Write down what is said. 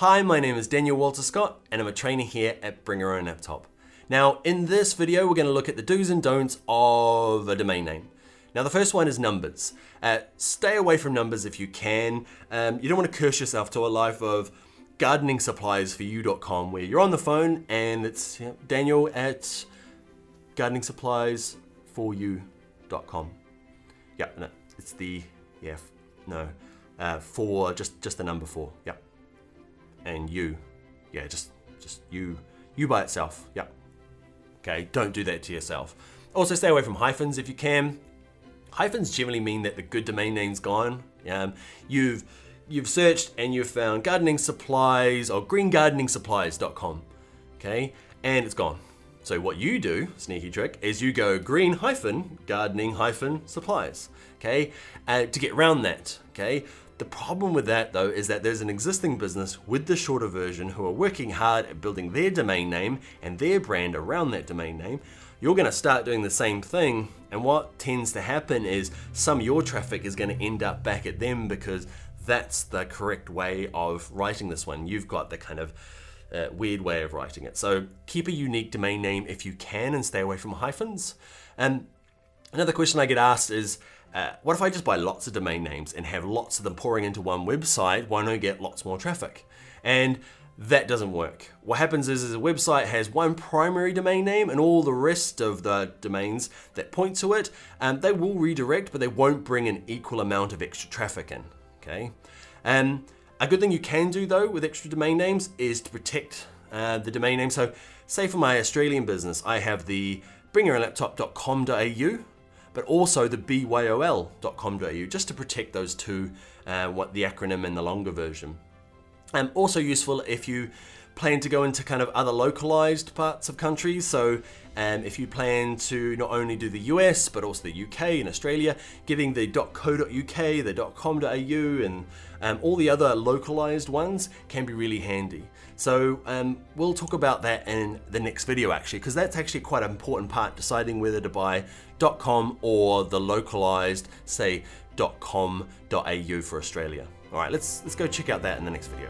Hi, my name is Daniel Walter Scott, and I'm a trainer here at Bring Your Own Laptop. Now, in this video, we're going to look at the do's and don'ts of a domain name. Now, the first one is numbers. Uh, stay away from numbers if you can. Um, you don't want to curse yourself to a life of gardening supplies for you.com where you're on the phone and it's Daniel at gardening supplies for you.com. Yeah, no, it's the, yeah, no, uh, for just, just the number four. Yeah and you. Yeah, just just you you by itself. Yeah. Okay, don't do that to yourself. Also stay away from hyphens if you can. Hyphens generally mean that the good domain name's gone. Um, you've you've searched and you've found gardening supplies or greengardeningsupplies.com. Okay, and it's gone. So what you do, sneaky trick, is you go green hyphen gardening hyphen supplies. Okay, uh, to get around that. Okay, the problem with that though is that there's an existing business with the shorter version who are working hard at building their domain name and their brand around that domain name. You're going to start doing the same thing and what tends to happen is some of your traffic is going to end up back at them because that's the correct way of writing this one. You've got the kind of uh, weird way of writing it. So keep a unique domain name if you can and stay away from hyphens. And another question I get asked is, uh, what if I just buy lots of domain names and have lots of them pouring into one website? Why not I get lots more traffic? And that doesn't work. What happens is, is a website has one primary domain name and all the rest of the domains that point to it, um, they will redirect, but they won't bring an equal amount of extra traffic in, okay? Um, a good thing you can do though with extra domain names is to protect uh, the domain name. So say for my Australian business, I have the bringyourownlaptop.com.au but also the byol.com.au, just to protect those two, uh, what the acronym and the longer version. Um, also useful if you plan to go into kind of other localized parts of countries. So um, if you plan to not only do the US, but also the UK and Australia, getting the .co.uk, the .com.au, and um, all the other localized ones can be really handy. So um, we'll talk about that in the next video actually, because that's actually quite an important part, deciding whether to buy .com or the localized, say, .com.au for Australia. All right, let's, let's go check out that in the next video.